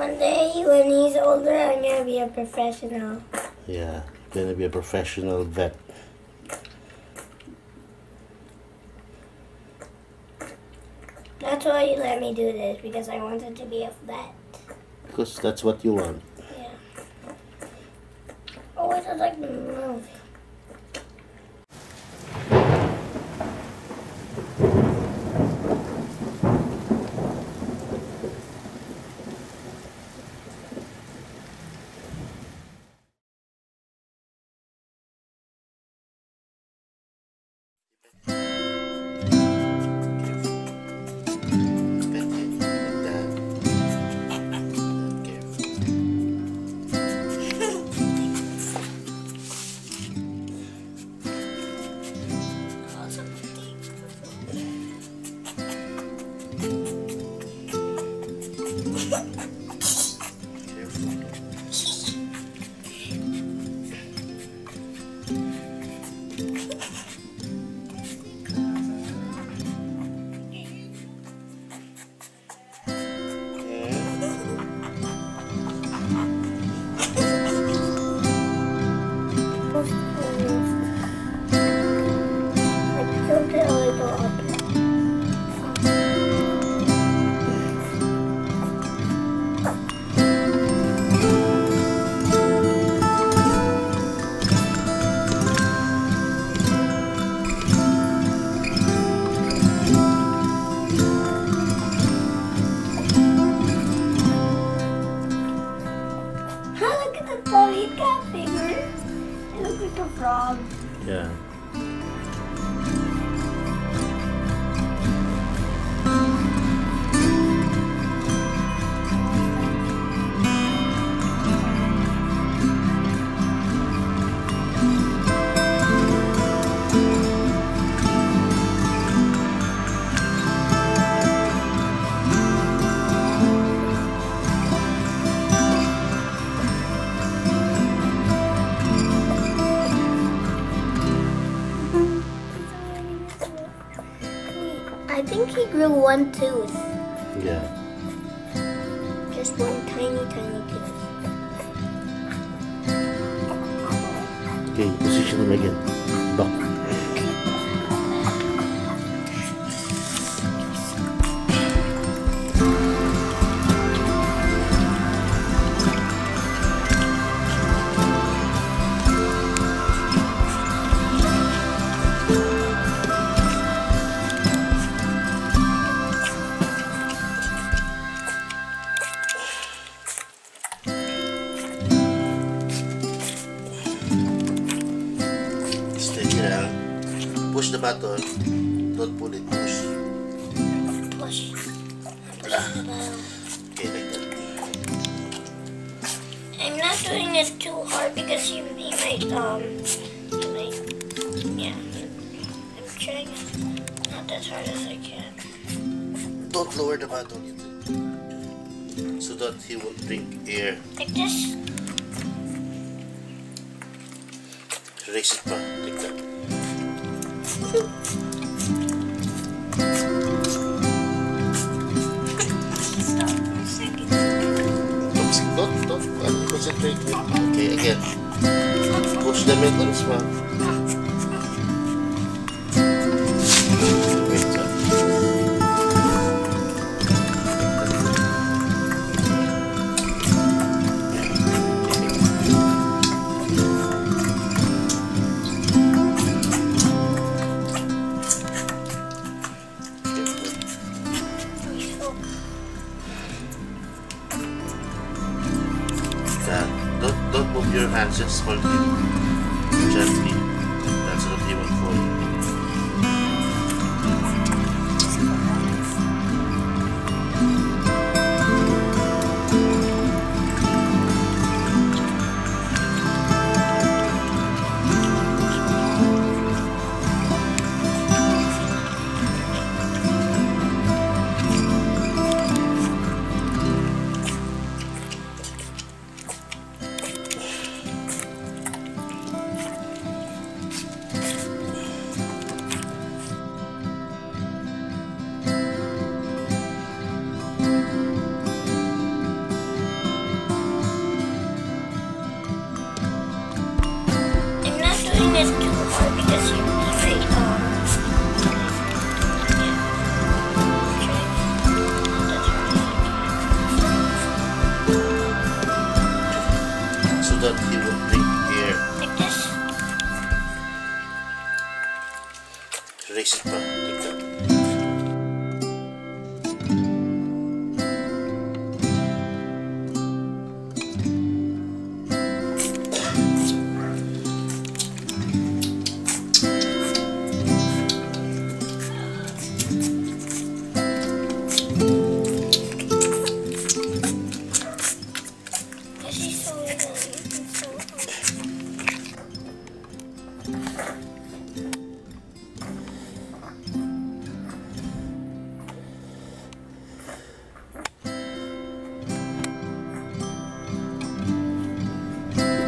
One day when he's older, I'm gonna be a professional. Yeah, gonna be a professional vet. That's why you let me do this because I wanted to be a vet. Because that's what you want. Yeah. Oh, it does like move. I Look at the it got bigger. It looks like a frog. Yeah. One tooth. Yeah. Just one tiny, tiny tooth. Okay, position him again. Not doing this too hard because you, you might, um, you might, yeah. I'm trying not as hard as I can. Don't lower the button. So that he will drink air. Like this. Raise it pa. Like that. Don't, don't, don't uh, concentrate. Okay, again. Push the milk on his him is too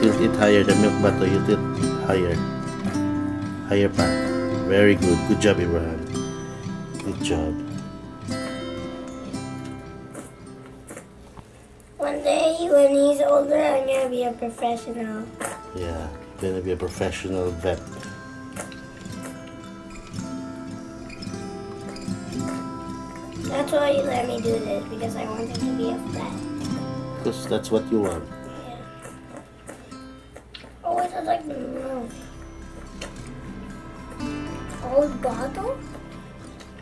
tilt it higher, the milk bottle, you tilt higher. Higher pa. Very good. Good job, Abraham. Good job. When he's older, I'm gonna be a professional. Yeah. Gonna be a professional vet. That's why you let me do this because I want him to be a vet. Because that's what you want. Yeah. Oh, it's like no. Whole bottle?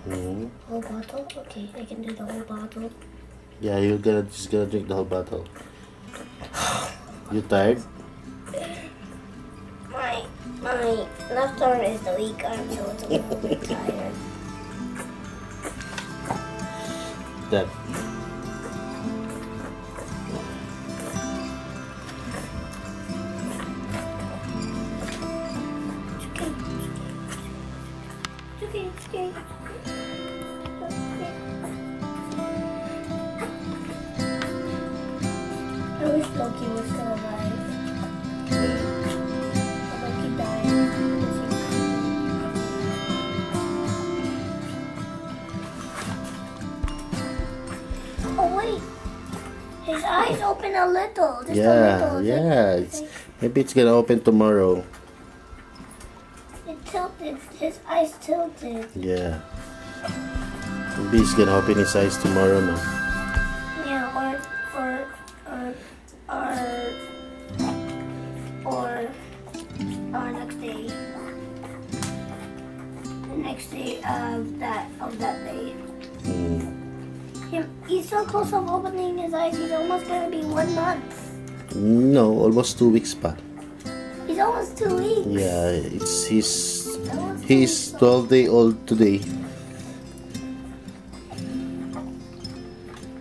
hmm Whole bottle? Okay, I can do the whole bottle. Yeah, you're gonna just gonna drink the whole bottle. You tired? My my left arm is the weak arm, so it's a little bit tired. That. Loki was still alive. Yeah. Loki died. Oh wait, his eyes open a little. Just a Yeah, little. yeah. It's, maybe it's gonna open tomorrow. It tilted. His eyes tilted. Yeah. Maybe he's gonna open his eyes tomorrow, no? He's so close of opening his eyes. He's almost gonna be one month. No, almost two weeks pa. He's almost two weeks. Yeah, it's he's he's 12 day old today.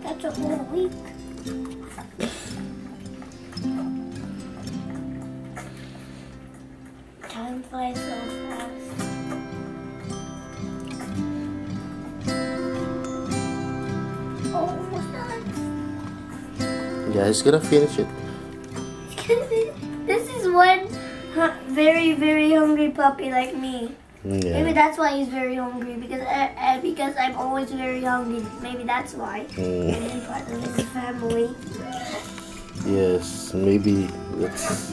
That's a whole week. Time flies so Yeah, he's gonna finish it. this is one very, very hungry puppy like me. Yeah. Maybe that's why he's very hungry because uh, uh, because I'm always very hungry. Maybe that's why. Mm. I'm part of his family. Yes, maybe that's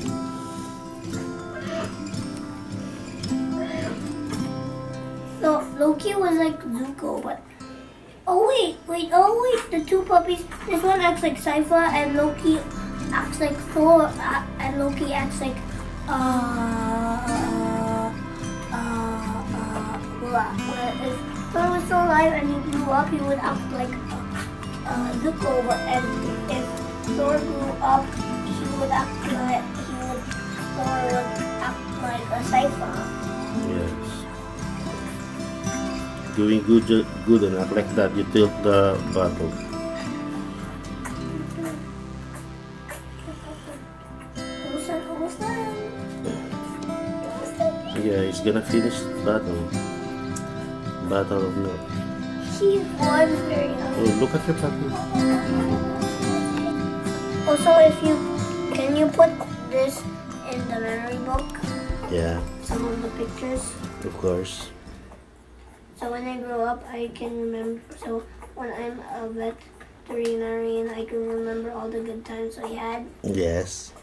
No, Loki was like Zuko, but oh wait, wait, oh wait, the two puppies. This one acts like Sypha, and Loki acts like Thor, uh, and Loki acts like uh uh uh uh. Blah. Where if Thor was still alive and he grew up, he would act like uh, uh Zuko, and if Thor grew up, he would act like he would Thor would act like a Sypha. yes. Doing good, good and act like that. You tilt the bottle. Yeah, he's gonna finish the bottle. Bottle of milk. Very young. Oh, look at your puppy. Mm-hmm. Also, if you can you put this in the memory book, Yeah, some of the pictures, of course. So when I grow up, I can remember. So when I'm a veterinarian, I can remember all the good times I had. Yes.